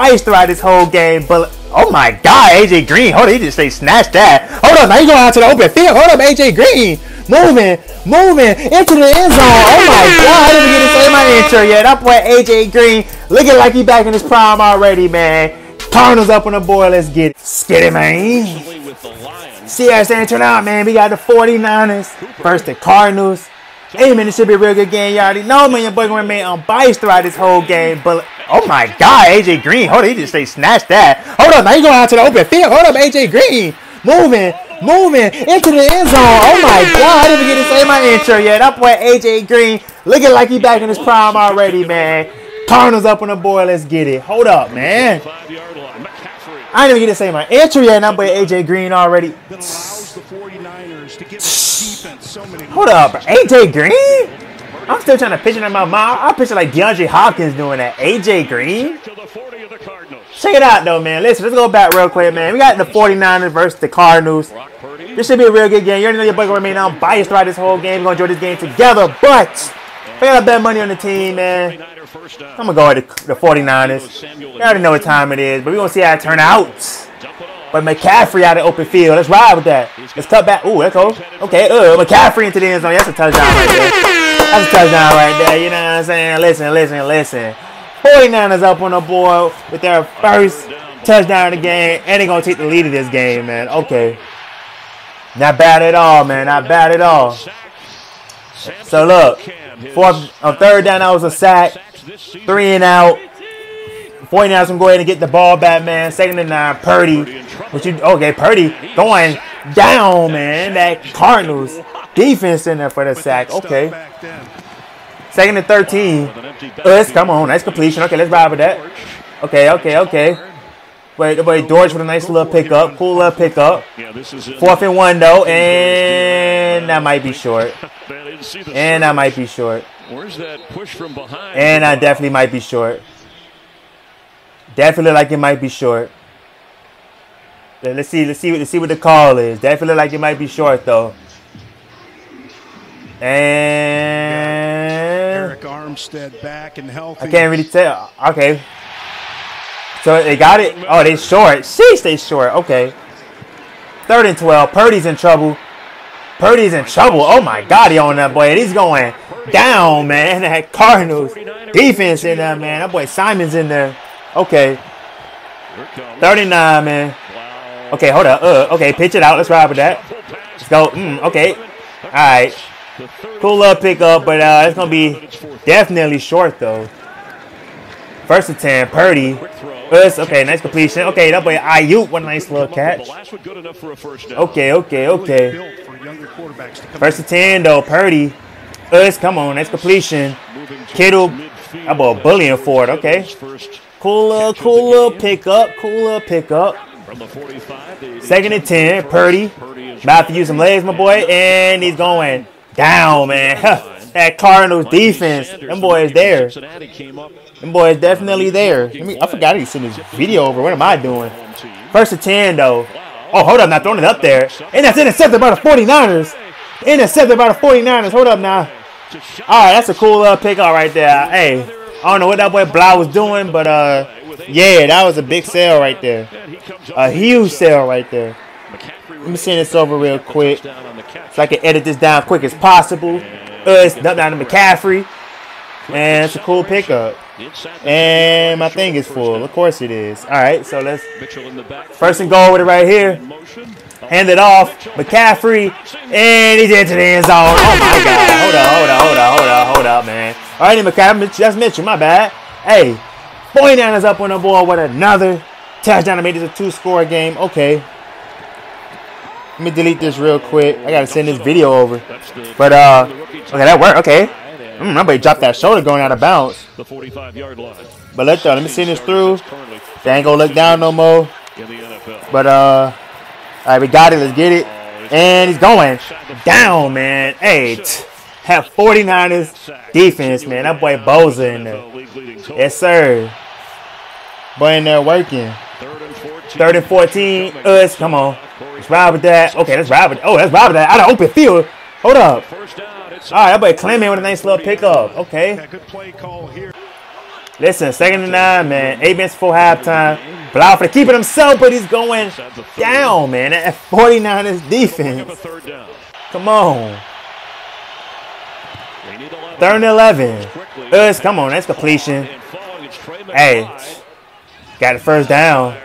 ice throughout this whole game, but oh my god, AJ Green, hold on, he just say snatch that. Hold up, now you going out to the open field. Hold up, AJ Green. Moving, moving into the end zone. Oh my god, I didn't get to say my intro yet. That boy AJ Green looking like he back in his prime already, man. Cardinals up on the board. Let's get it. It, man. See how it's turn out, man. We got the 49ers versus the Cardinals. Hey, man, it should be a real good game. You already know, man. Your boy to remain unbiased throughout this whole game. But, oh my God, AJ Green. Hold on, he just say snatch that. Hold up, now you going out to the open field. Hold up, AJ Green. Moving, moving into the end zone. Oh my God, I didn't even get to say my intro yet. That boy AJ Green looking like he back in his prime already, man. Cardinals up on the board. Let's get it. Hold up, man. I didn't even get to say my intro yet, and I'm with AJ Green already. Hold up, AJ Green? I'm still trying to picture in my mind. I picture like DeAndre Hopkins doing that. AJ Green? Check it out, though, man. Listen, let's go back real quick, man. We got the 49ers versus the Cardinals. This should be a real good game. You already know your boy to remain unbiased throughout this whole game. We're going to enjoy this game together, but we got to bet money on the team, man. I'm going to go with the, the 49ers. You already know what time it is, but we're going to see how it turn out. But McCaffrey out of open field. Let's ride with that. Let's cut back. Ooh, let's go. Okay, uh, McCaffrey into the end zone. That's a touchdown right there. That's a touchdown right there. You know what I'm saying? Listen, listen, listen. 49ers up on the board with their first touchdown of the game, and they're going to take the lead of this game, man. Okay. Not bad at all, man. Not bad at all. So, look. Fourth, on third down, that was a sack. Three and out. 49ers can go ahead and get the ball back, man. Second and nine, Purdy. But you okay, Purdy going down, man. That Cardinals defense in there for the sack. Okay. Second and 13. Let's come on. Nice completion. Okay, let's ride with that. Okay, okay, okay. Wait, wait, George with a nice little pickup. Cool little pickup. Fourth and one, though. And that might be short. And that might be short. Where's that push from behind? And I definitely might be short. Definitely like it might be short. Let's see, let's see, let's see what the call is. Definitely like it might be short though. And Arik Armstead back and healthy. I can't really tell. Okay. So they got it. Oh, they short. Sheesh, they short. Okay. Third and 12. Purdy's in trouble. Purdy's in trouble. Oh my God, he on that boy. He's going down, man. That Cardinals defense in there, man. That boy Simmons in there. Okay. 39, man. Okay, hold up. Uh, okay, pitch it out. Let's ride with that. Let's go. Mm, okay. All right. Cool little pickup, but uh, it's going to be definitely short, though. First and 10, Purdy. Us, okay, nice completion. Okay, that boy Aiyuk, one nice little catch. Okay, okay, okay. First and 10, though, Purdy. Us, come on, nice completion. Kittle, that boy bullying for it. Okay. Cool little, cool little pickup. Cool little pickup. Second and 10, Purdy. About to use some legs, my boy. And he's going down, man. that Cardinals defense. Them boys there. Them boys definitely there. I, mean, I forgot he sent this video over. What am I doing? First and 10, though. Oh, hold up. Not throwing it up there. And that's intercepted by the 49ers. Intercepted by the 49ers. Hold up now. All right, that's a cool little pickup right there. Hey, I don't know what that boy Blough was doing, but uh, yeah, that was a big sale right there. A huge sale right there. Let me send this over real quick so I can edit this down quick as possible. Uh, it's down to McCaffrey. And it's a cool pickup. And my thing is full. Of course it is. All right, so let's first and goal with it right here. Hand it off. McCaffrey. And he's into the end zone. Oh my God. Hold up, hold up, hold up, hold up, hold up, man. All right, McCaffrey. That's Mitchell. My bad. Hey, 49ers up on the board with another touchdown to make this a two-score game. Okay. Let me delete this real quick. I gotta send this video over. But uh, okay, that worked. Okay. Mm, nobody dropped that shoulder going out of bounds. The 45-yard line. But let let me see this through. They ain't gonna look down no more. But uh, all right, we got it. Let's get it. And he's going down, man. Hey, have 49ers defense, man. That boy Bosa in there. Yes, sir. Boy in there working. Third and 14. Us, come on. Let's ride with that. Okay, let's ride with that. Oh, let's ride with that. Out of open field. Hold up. All right, that boy Clement with a nice little pickup. Okay. Listen, second and nine, man. Eight minutes before halftime. Blough for keeper himself, but he's going down, man. At 49ers defense. Come on. They 11. Third and 11. Us, come on. That's completion. Hey, got the first down.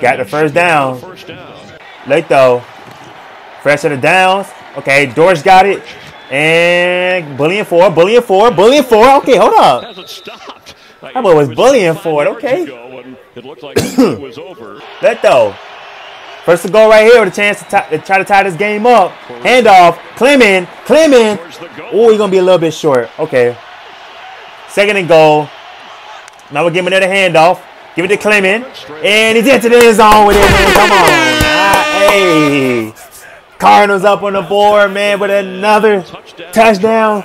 Got the first down. Late though. Fresh of the downs. Okay, Dortch got it. And bullying four, bullying four, bullying four. Okay, hold up. Hasn't stopped. That boy was bullying for it, okay. It it was over. Let though. First to go right here with a chance to, to try to tie this game up. Handoff. The goal. Oh, he's going to be a little bit short. Okay. Second and goal. Now we're giving another handoff. Give it to Clement. And he's into the end zone with it, man. Come on. Hey. Cardinals up on the board, man, with another touchdown.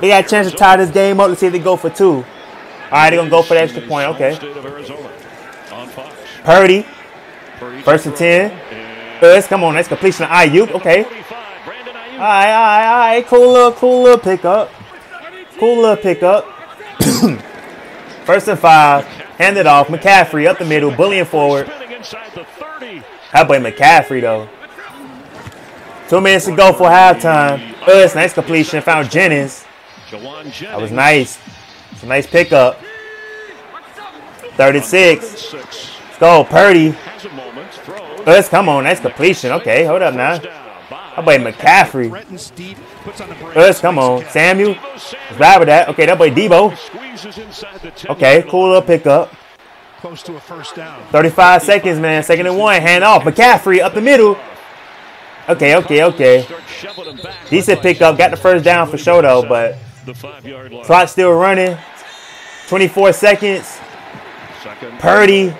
They got a chance to tie this game up. Let's see if they go for two. All right, they're going to go for the extra point. Okay. Purdy. First and throw. 10. And Us, come on. That's completion of Aiyuk. Okay. 45, Brandon Aiyuk. All right, all right, all right. Cool little, cool little pickup. Cool little pickup. First and five. Hand it off. McCaffrey up the middle, bullying forward. How inside the 30. That boy McCaffrey though. Two minutes to go for halftime. Us, nice completion. Found Jennings. That was nice. It's a nice pickup. 36. Let's go. Purdy. Has a moment. Throws. Us, come on. That's completion. Okay, hold up now. First down. Bye. That boy McCaffrey. Threatens deep, puts on the brakes. Us, come on. Samuel. Let's ride with that. Okay, that boy Deebo. Squeezes inside the 10 Okay, cool little pickup. Close to a first down. 35 seconds, man. Second and one. Hand off. McCaffrey up the middle. Okay, okay, okay. Start shoving him back. Decent pickup. Got the first down for sure, though, but the five yard line. clock still running. 24 seconds. Purdy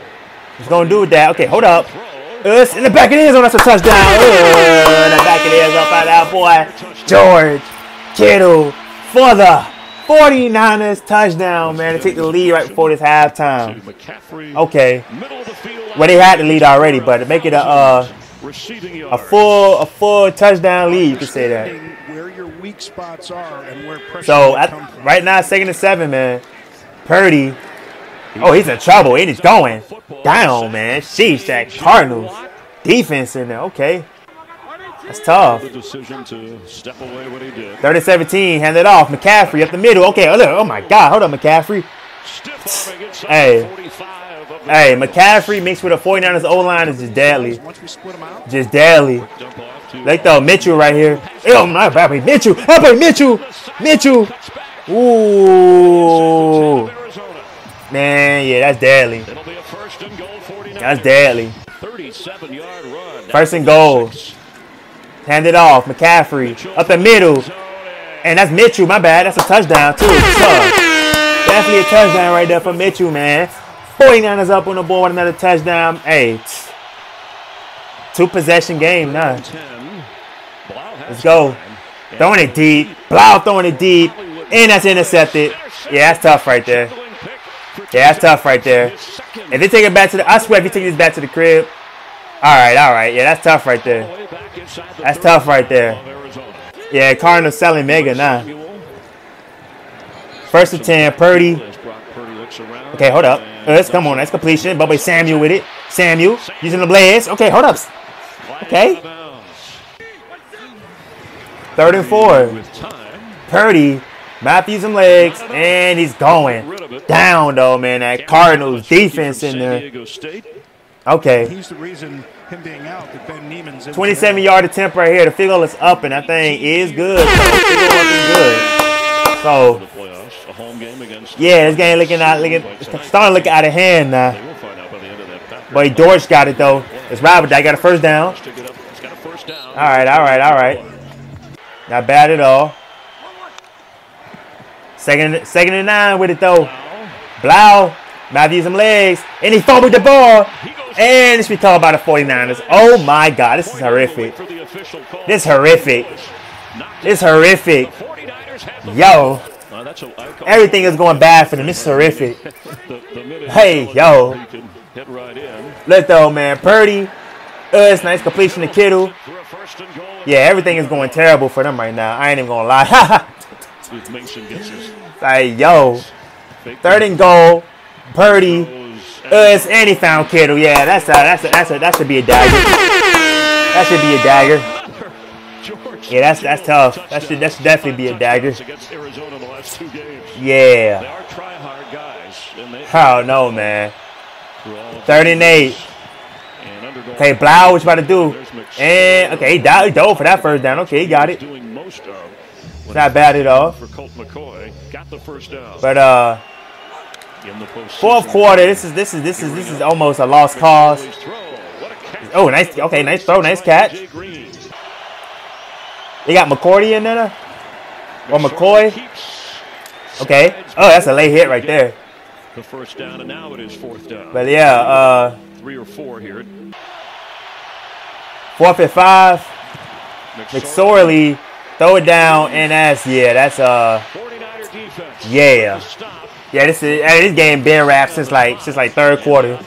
is going to do with that. Okay, hold up. Us in the back of the end zone. That's a touchdown. Uh, in the back of the end zone by that boy. George Kittle for the 49ers touchdown, man. To take the lead right before this halftime. Okay. Middle of the field. Well, they had the lead already, but to make it a uh, a full a full touchdown lead, you could say that. Understanding Where your weak spots are and where pressure So at, right now, second and seven, man. Purdy. Oh, he's in trouble. And he's going down, man. Sheesh, that Cardinals defense in there. Okay. That's tough. The decision to step away what he did. 30 17, hand it off. McCaffrey up the middle. Okay, oh, look. Oh, my God. Hold on, McCaffrey. Stiff arming inside Hey. the 45 of the Hey, McCaffrey mixed with a 49ers O line is just deadly. Once we split them out, Just deadly. They throw Mitchell right here. Oh, my bad. Mitchell. Boy Mitchell. Mitchell. Ooh. Man, yeah, that's deadly. It'll be a first and goal 49. That's deadly. 37 yard run. First and goal. Hand it off. McCaffrey up the middle. And that's Mitchell. My bad. That's a touchdown, too. Tough. Definitely a touchdown right there for Mitchell, man. 49ers up on the board. Another touchdown. Hey. Two possession game now. 10. Blough has Let's go. Throwing it deep. Blough throwing it deep. And that's intercepted. Yeah, that's tough right there. Yeah, that's tough right there. If they take it back to the, I swear if you take this back to the crib. All right, all right. Yeah, that's tough right there. That's tough right there. Yeah, Cardinals selling mega now. Samuel First and 10, Purdy. Okay, hold up. Uh, and Us, come on, that's completion. Bubba Samuel with it. Samuel using the blades. Okay, hold up. okay. Third and four. Purdy, Matthews and legs, and he's going down though, man. That Cardinals defense in there. Okay, he's the reason him being out that Ben Neiman's 27 yard attempt right here. The field goal is up, and that thing is good. So, the field goal looking good. So, playoffs, a home game against. yeah, this game looking out, looking, starting to look out of hand now. But will find out by the end of that. Patrick Boy, Dortch got it though. It's Robert that got a first down. to get up. It's got a first down. All right, all right, all right. Not bad at all. Second, second and nine with it though. Blough, Matthews some legs, and he fumbled the ball. And it's recalled by the 49ers. Oh my God, this is horrific. For the official call. This is horrific. This is horrific. 49ers Yo, Uh, that's a, I call everything is going bad for them. This is horrific. the, the minute Hey, yo. can hit right. Look though, man. Purdy, us, nice completion to Kittle. For a first and goal. Yeah, everything is going terrible for them right now. I ain't even gonna lie. like, yo, Third and goal. Purdy. Uh, it's and he found Kittle. Yeah, that's a, that's a, that's a, that should be a dagger. That should be a dagger. Yeah, that's that's tough. That should that should definitely be a dagger. Against Arizona in the last two games. They Yeah. are try-hard guys. And they Oh no, man. through all of Third and eight. Okay, Blough, what you about to do? And okay, he died. He dove for that first down. Okay, he got it. Doing most of It's not bad at all. for Colt McCoy. Got the first down But uh, fourth quarter. This is this is this is this is almost a lost cause. His throw. What a catch. Oh, nice. Okay, nice throw. Nice catch. They got McCourty in there. Or McCoy. Okay. Oh, that's a late hit right there. the first down, and now it is fourth down. But yeah, uh, Three or four here. fourth and five. McSorley throw it down, and that's yeah, that's uh, 49er defense. yeah, yeah. This is hey, this game been wrapped since like since like third quarter.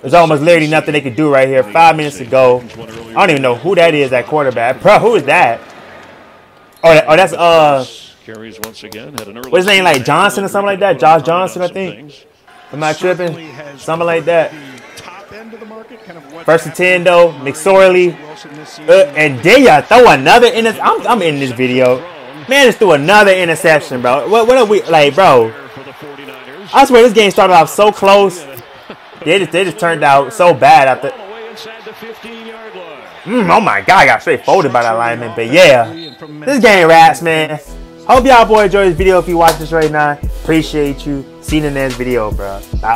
There's almost literally nothing they could do right here. Five minutes to go. I don't even know who that is. That quarterback, bro. Who is that? Oh, oh, that's uh, Carries once again. Had an early What's his name, like. Johnson or something like that? Josh Johnson, I think. am I tripping? Something like that. The top end of the market, kind of First and ten though. McSorley. Wilson this season. Uh, and then y'all throw another in this. I'm, I'm in this video. Man, just threw another interception, bro. What, what are we like, bro? For the 49ers. I swear this game started off so close. They just they just turned out so bad after. All the way inside the 15-yard line. Mm, oh my god, I got straight folded by that lineman. But yeah, this game rats, man. Hope y'all boy enjoy this video if you watch this right now. Appreciate you. See you in the next video, bro. Bye.